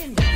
Begin.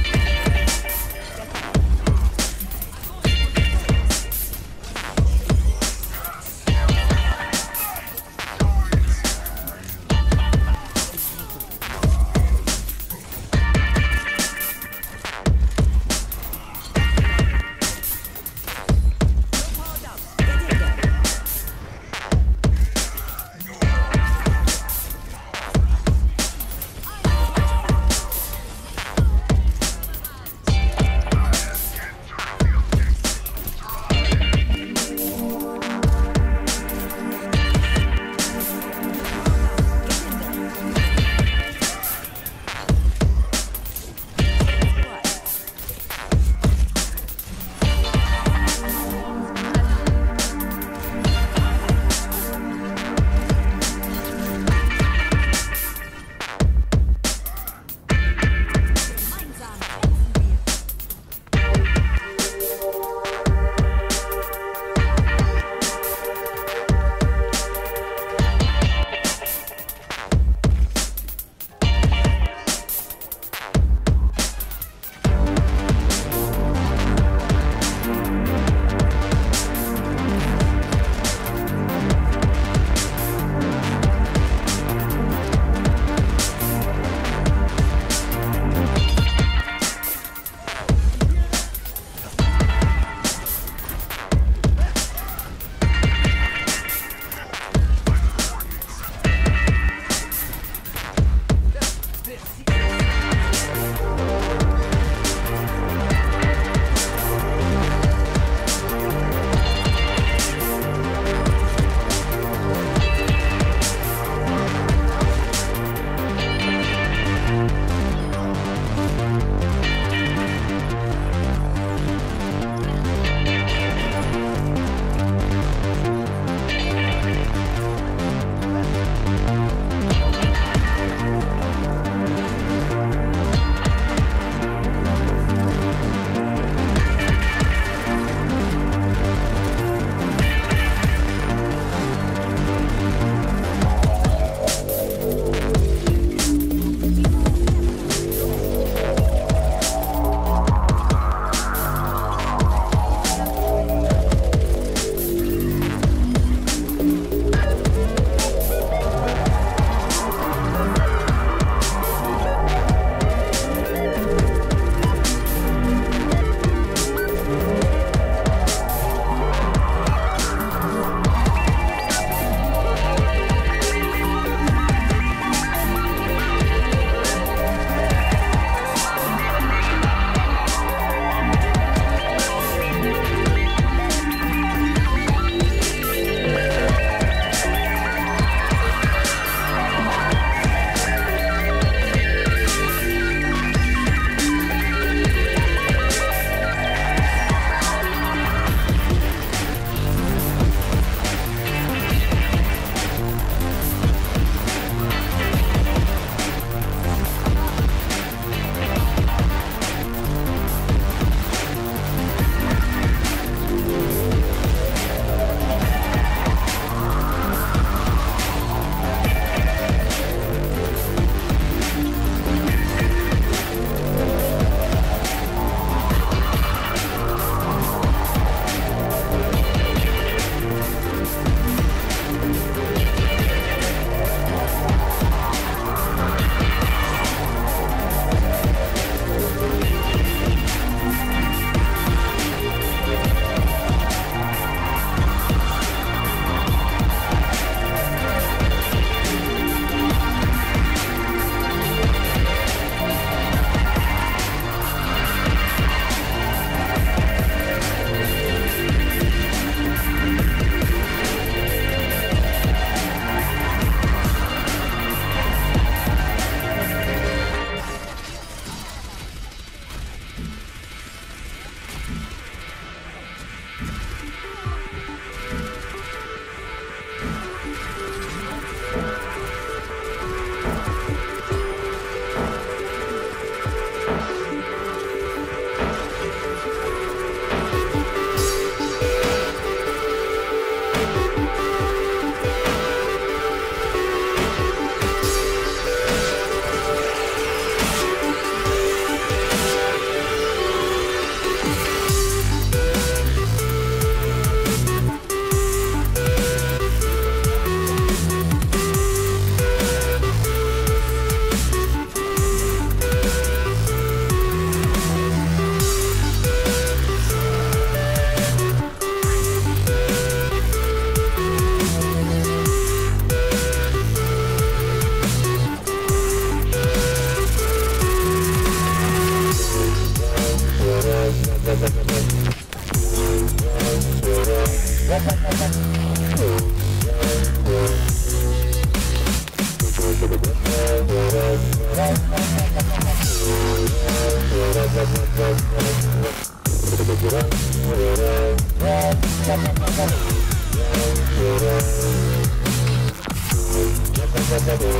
Thank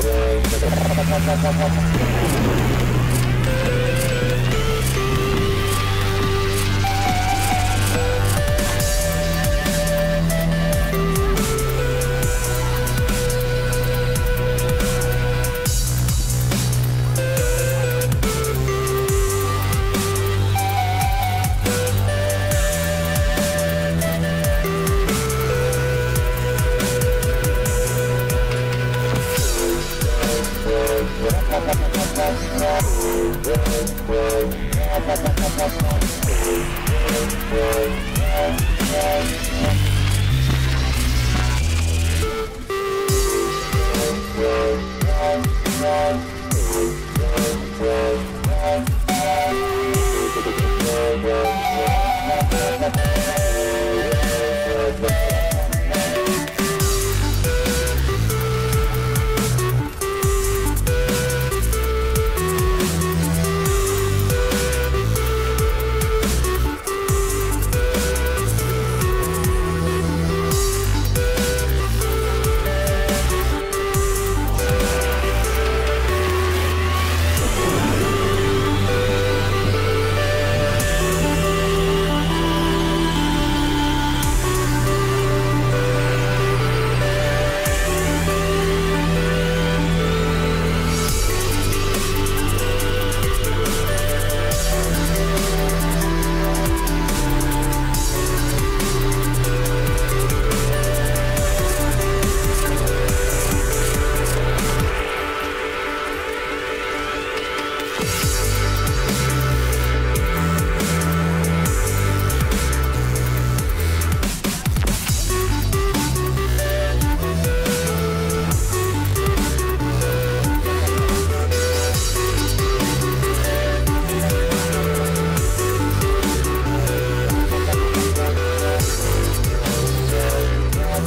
you.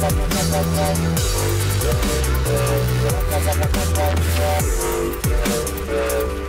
Thank you.